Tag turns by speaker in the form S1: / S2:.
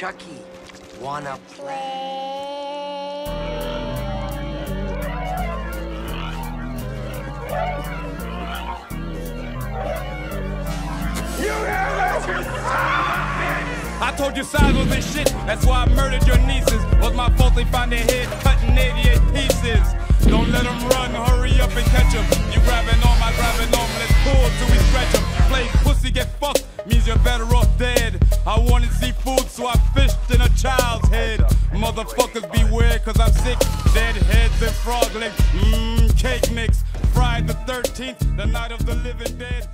S1: Chucky, wanna play? You hear that?
S2: I told you size wasn't shit, that's why I murdered your nieces. Was my fault they found their head cut in 88 pieces. Don't let them run, hurry up and catch them. You grabbing on my grabbing on, let's pull till we stretch them. Play pussy get fucked means you're better off dead. I wanted seafood, so I fished in a child's head. Motherfuckers beware, cause I'm sick. Dead heads and frog legs, mmm, cake mix. Friday the 13th, the night of the living dead.